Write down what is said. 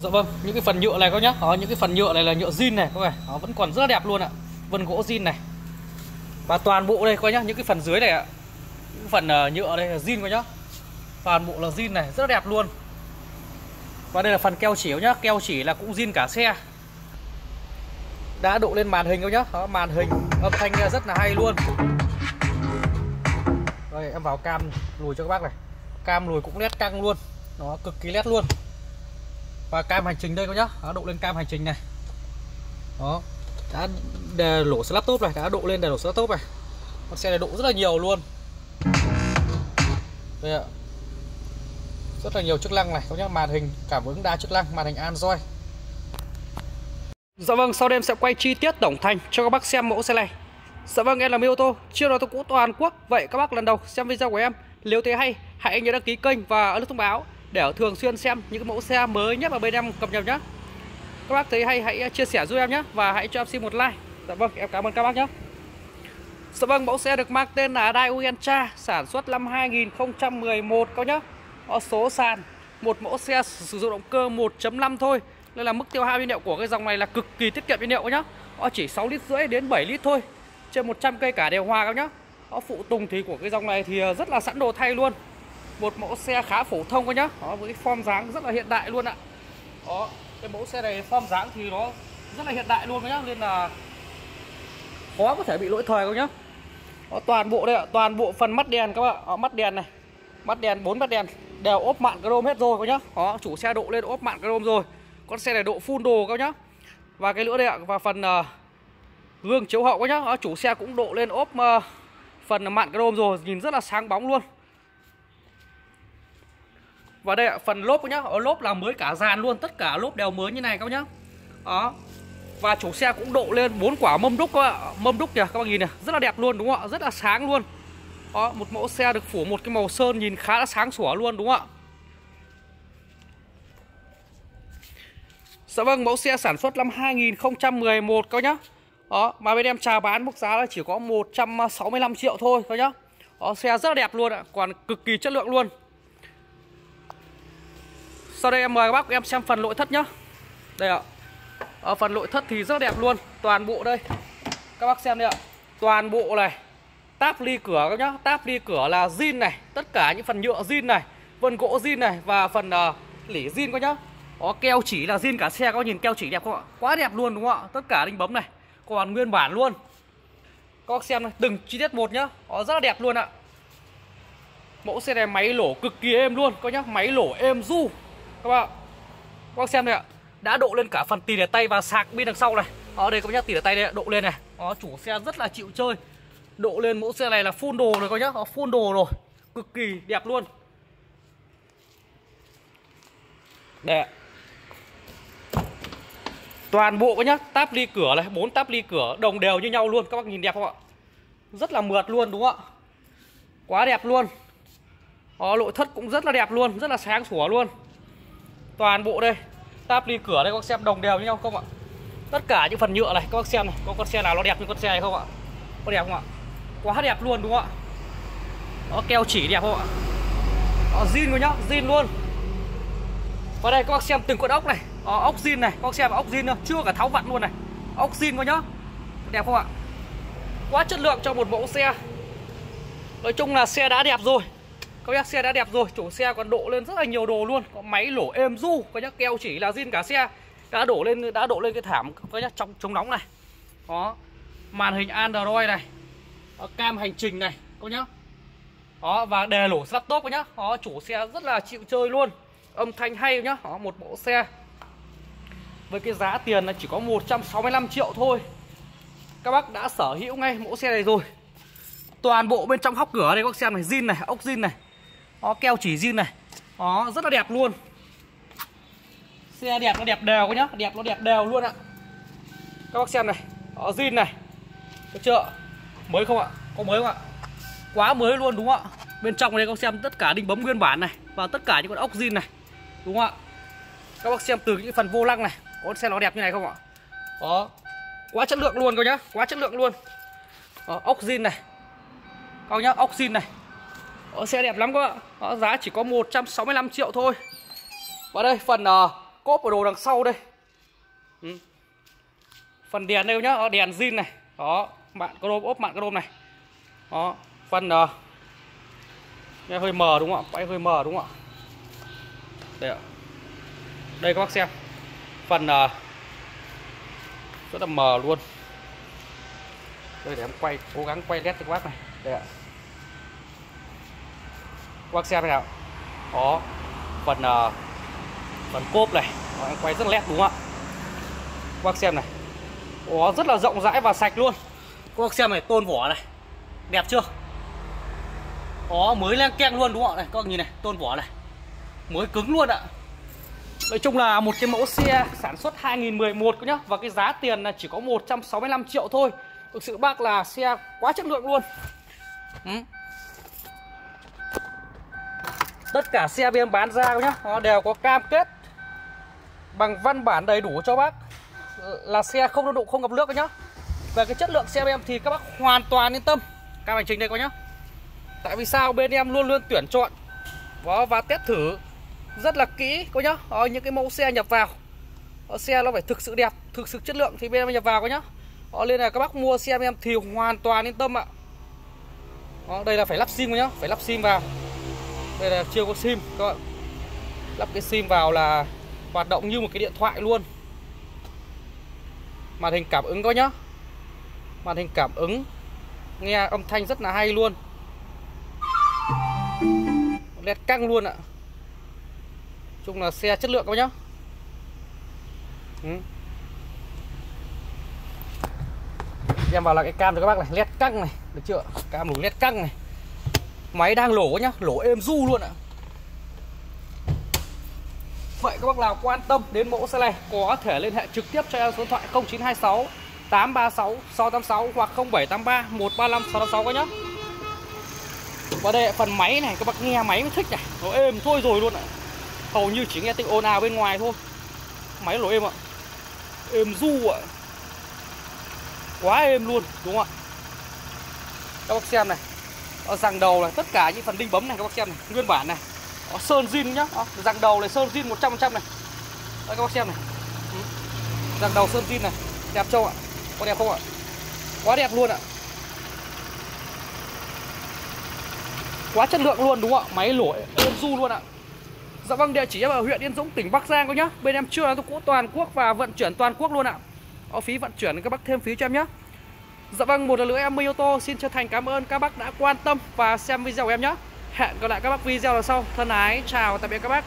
Dạ vâng, những cái phần nhựa này các nhá, đó, những cái phần nhựa này là nhựa zin này các bạn, nó vẫn còn rất là đẹp luôn ạ. Vân gỗ zin này. Và toàn bộ đây coi nhá, những cái phần dưới này ạ. Những phần uh, nhựa đây là zin coi nhá. Toàn bộ là zin này, rất là đẹp luôn. Và đây là phần keo chỉ nhá, keo chỉ là cũng zin cả xe. Đã độ lên màn hình các nhá, đó, màn hình âm thanh rất là hay luôn. Đây em vào cam lùi cho các bác này. Cam lùi cũng nét căng luôn. Nó cực kỳ nét luôn và cam hành trình đây các nhá. Đã độ lên cam hành trình này. Đó. Đã đè lỗ laptop này. Đã độ lên đè lỗ laptop này. Con xe này độ rất là nhiều luôn. Đây ạ. Rất là nhiều chức năng này các nhá. Màn hình cảm ứng đa chức năng màn hình Android. Dạ vâng, sau đây em sẽ quay chi tiết tổng thành cho các bác xem mẫu xe này. Dạ vâng, em là Mi ô tô, chiêu đầu tôi cũ toàn quốc. Vậy các bác lần đầu xem video của em, nếu thấy hay, hãy nhớ đăng ký kênh và ấn nút thông báo để thường xuyên xem những mẫu xe mới nhất mà bên em cập nhật nhé các bác thấy hay, hãy chia sẻ giúp em nhé và hãy cho em xin một like. Dạ vâng em cảm ơn các bác nhé dạ vâng mẫu xe được mang tên là Daewoo Elantra sản xuất năm 2011 các nhé có số sàn, một mẫu xe sử dụng động cơ 1.5 thôi. Nên là mức tiêu hao nhiên liệu của cái dòng này là cực kỳ tiết kiệm nhiên liệu nhá. Nó chỉ 6 lít rưỡi đến 7 lít thôi, trên 100 cây cả đều hòa các nhá. Nó phụ tùng thì của cái dòng này thì rất là sẵn đồ thay luôn một mẫu xe khá phổ thông các nhá. Đó, với cái form dáng rất là hiện đại luôn ạ. Đó cái mẫu xe này form dáng thì nó rất là hiện đại luôn nhá nên là khó có thể bị lỗi thời không nhá. Đó, toàn bộ đây ạ toàn bộ phần mắt đèn các bạn đó, mắt đèn này mắt đèn bốn mắt đèn đều ốp mạn chrome hết rồi các nhá. Đó chủ xe độ lên ốp mạn chrome rồi. Con xe này độ full đồ các nhá. Và cái nữa đây ạ và phần uh, gương chiếu hậu các nhá. Đó, chủ xe cũng độ lên ốp uh, phần mạn chrome rồi nhìn rất là sáng bóng luôn và đây ạ, phần lốp nhá, ở lốp là mới cả dàn luôn, tất cả lốp đều mới như này các nhá. Đó. Và chủ xe cũng độ lên bốn quả mâm đúc các bạn, mâm đúc kìa các bạn nhìn này, rất là đẹp luôn đúng không ạ? Rất là sáng luôn. Đó, một mẫu xe được phủ một cái màu sơn nhìn khá là sáng sủa luôn đúng không ạ? Dạ vâng, mẫu xe sản xuất năm 2011 các nhá. Đó, mà bên em chào bán mức giá là chỉ có 165 triệu thôi các nhá. Đó, xe rất là đẹp luôn ạ, còn cực kỳ chất lượng luôn. Sau đây em mời các bác em xem phần nội thất nhá. Đây ạ. Ở phần nội thất thì rất đẹp luôn. Toàn bộ đây. Các bác xem đây ạ. Toàn bộ này. Táp ly cửa các nhá. Táp ly cửa là zin này. Tất cả những phần nhựa zin này. Vân gỗ zin này Và phần uh, lỉ zin các nhá. Có keo chỉ là zin cả xe Các bác nhìn keo chỉ đẹp không ạ? Quá đẹp luôn đúng không ạ? Tất cả đinh bấm này. Còn nguyên bản luôn. Các bác xem này Từng chi tiết một nhá. Nó rất là đẹp luôn ạ. Mẫu xe này máy lổ cực kỳ êm luôn Các nhá. Máy lổ êm du các bạn. Các bác xem này ạ. Đã độ lên cả phần tỉ để tay và sạc pin đằng sau này. Ở đây các bác nhá tì để tay đây độ lên này. Đó chủ xe rất là chịu chơi. Độ lên mẫu xe này là full đồ rồi các nhá. Full đồ rồi. Cực kỳ đẹp luôn. Đẹp toàn bộ các nhá táp ly cửa này bốn táp ly cửa đồng đều như nhau luôn. Các bác nhìn đẹp không ạ? Rất là mượt luôn đúng không ạ? Quá đẹp luôn. Đó, nội thất cũng rất là đẹp luôn rất là sáng sủa luôn toàn bộ đây. Táp ly cửa đây các xem đồng đều với nhau không ạ? Tất cả những phần nhựa này các bác xem này có con xe nào nó đẹp như con xe này không ạ? Có đẹp không ạ? Quá đẹp luôn đúng không ạ? Nó keo chỉ đẹp không ạ? Nó zin luôn nhá zin luôn. Và đây các bác xem từng con ốc này. Đó, ốc zin này các bác xem ốc zin chưa cả tháo vặn luôn này. Ốc zin của nhá. Đẹp không ạ? Quá chất lượng cho một mẫu xe. Nói chung là xe đã đẹp rồi các bác xe đã đẹp rồi, chủ xe còn độ lên rất là nhiều đồ luôn. Có máy lổ êm du có nhá keo chỉ là zin cả xe. Đã đổ lên, đã độ lên cái thảm, có nhá trong, chống nóng này. Có màn hình android này, có cam hành trình này, có nhá. Đó và đề lổ laptop có nhá. Đó chủ xe rất là chịu chơi luôn. Âm thanh hay nhá. Đó một bộ xe. Với cái giá tiền là chỉ có 165 triệu thôi. Các bác đã sở hữu ngay mẫu xe này rồi. Toàn bộ bên trong hóc cửa đây, các bác xem này, zin này, ốc zin này. Đó keo chỉ zin này. Đó rất là đẹp luôn. Xe đẹp nó đẹp đều nhá. Đẹp nó đẹp đều luôn ạ. Các bác xem này. Đó zin này. Được chưa? Mới không ạ? Có mới không ạ? Quá mới luôn đúng không ạ? Bên trong đây các bác xem tất cả đinh bấm nguyên bản này Và tất cả những con ốc zin này Đúng không ạ? Các bác xem từ những phần vô lăng này Có xe nó đẹp như này không ạ? Đó Quá chất lượng luôn các nhá. Quá chất lượng luôn. Đó, ốc zin này. Các nhá ốc zin này. Đó, xe đẹp lắm các bạn Đó, Giá chỉ có 165 triệu thôi. Và đây phần uh, cốp ở đồ đằng sau đây. Ừ. phần đèn đây nhá. Đèn zin này. Đó bạn chrome ốp mạng chrome này. Đó phần uh, nghe hơi mờ đúng không ạ? Quay hơi mờ đúng không ạ? Đây ạ. Đây các bác xem. Phần uh, rất là mờ luôn. Đây để em quay cố gắng quay nét cho các bác này. Đây ạ các bác xem nào có phần uh, phần cốp này Đó, em quay rất nét đúng không ạ? Các bác xem này có rất là rộng rãi và sạch luôn. Các bác xem này tôn vỏ này Đẹp chưa? Có mới len keng luôn đúng không ạ? Này Các bác nhìn này tôn vỏ này Mới cứng luôn ạ. Nói chung là một cái mẫu xe sản xuất 2011 nhá Và cái giá tiền là chỉ có 165 triệu thôi. Thực sự bác là xe quá chất lượng luôn. Ừ. Tất cả xe bên bán ra nhá Nó đều có cam kết Bằng văn bản đầy đủ cho bác. Là xe không đụng không ngập nước nhá. Về cái chất lượng xe bên em thì các bác hoàn toàn yên tâm. Các hành trình đây có nhá. Tại vì sao? Bên em luôn luôn tuyển chọn. Đó, Và test thử. Rất là kỹ có nhá. Đó, những cái mẫu xe nhập vào. Đó, xe nó phải thực sự đẹp thực sự chất lượng thì bên em nhập vào có nhá. Đó, nên là các bác mua xe em thì hoàn toàn yên tâm ạ. Đó, đây là phải lắp sim nhá phải lắp sim vào đây là chưa có sim, các bạn. Lắp cái sim vào là hoạt động như một cái điện thoại luôn. Màn hình cảm ứng có nhá. Màn hình cảm ứng. Nghe âm thanh rất là hay luôn. Led căng luôn ạ. Chung là xe chất lượng các bác nhá. Ừ. em vào là cái cam cho các bác này. Led căng này. Được chưa? Cam đủ led căng này máy đang lổ nhá, lổ êm du luôn ạ. Vậy các bác nào quan tâm đến mẫu xe này, có thể liên hệ trực tiếp cho em số điện thoại 0926 836 686 hoặc 0783 135 686 các nhá. Và đây phần máy này, các bác nghe máy mới thích này nó êm thôi rồi luôn ạ. Hầu như chỉ nghe tiếng ồn ào bên ngoài thôi. Máy lỗ êm ạ. Êm du ạ. Quá êm luôn, đúng không ạ? Các bác xem này. Ờ, ở rằng đầu này tất cả những phần đinh bấm này các bác xem này nguyên bản này. Ở sơn zin nhá. Ờ, rằng đầu này sơn zin 100% này. Đây các bác xem này. Ừ. Răng rằng đầu sơn zin này. Đẹp trâu ạ? Có đẹp không ạ? Quá đẹp luôn ạ. Quá chất lượng luôn đúng không ạ? Máy lỗ êm du luôn ạ. Dạ vâng, địa chỉ ở huyện Yên Dũng, tỉnh Bắc Giang các nhá. Bên em chưa là cũ toàn quốc và vận chuyển toàn quốc luôn ạ. Có phí vận chuyển các bác thêm phí cho em nhé. Dạ vâng, một lần nữa em Minh ô tô xin chân thành cảm ơn các bác đã quan tâm và xem video của em nhé. Hẹn gặp lại các bác video lần sau. Thân ái, chào tạm biệt các bác.